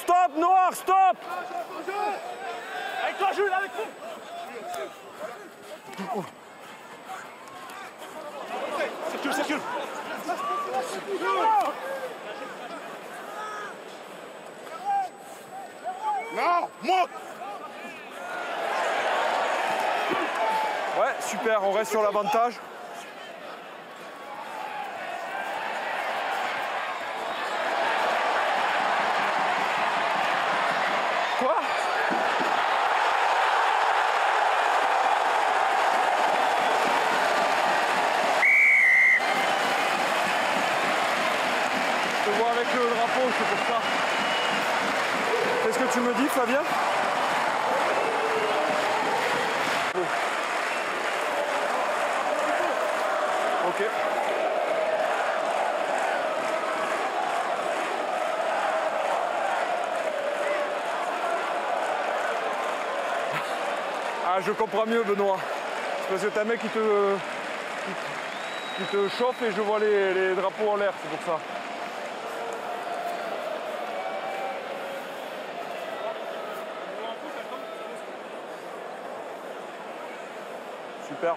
stop, noir, stop! Avec toi, Jules, avec toi Circule, circule. Non, monte. Ouais, super, on reste sur l'avantage. Quoi Je te vois avec le drapeau, c'est pour ça. Qu'est-ce que tu me dis, Flavien? Ah, je comprends mieux, Benoît. Parce que t'as un mec qui te, qui, qui te chauffe et je vois les, les drapeaux en l'air, c'est pour ça. Super.